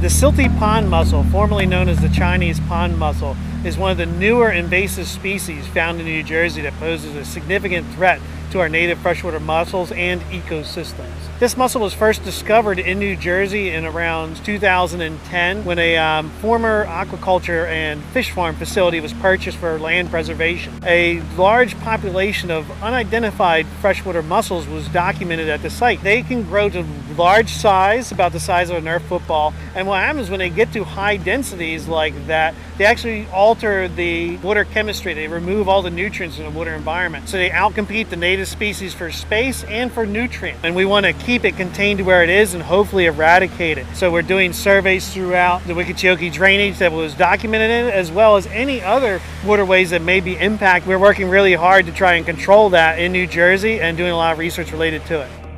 The silty pond mussel, formerly known as the Chinese pond mussel, is one of the newer invasive species found in New Jersey that poses a significant threat to our native freshwater mussels and ecosystems. This mussel was first discovered in New Jersey in around 2010 when a um, former aquaculture and fish farm facility was purchased for land preservation. A large population of unidentified freshwater mussels was documented at the site. They can grow to large size, about the size of a Nerf football, and what happens when they get to high densities like that, they actually alter the water chemistry. They remove all the nutrients in the water environment. So they outcompete the native species for space and for nutrients. And we want to keep it contained to where it is and hopefully eradicate it. So we're doing surveys throughout the Wickecheoke drainage that was documented in as well as any other waterways that may be impacted. We're working really hard to try and control that in New Jersey and doing a lot of research related to it.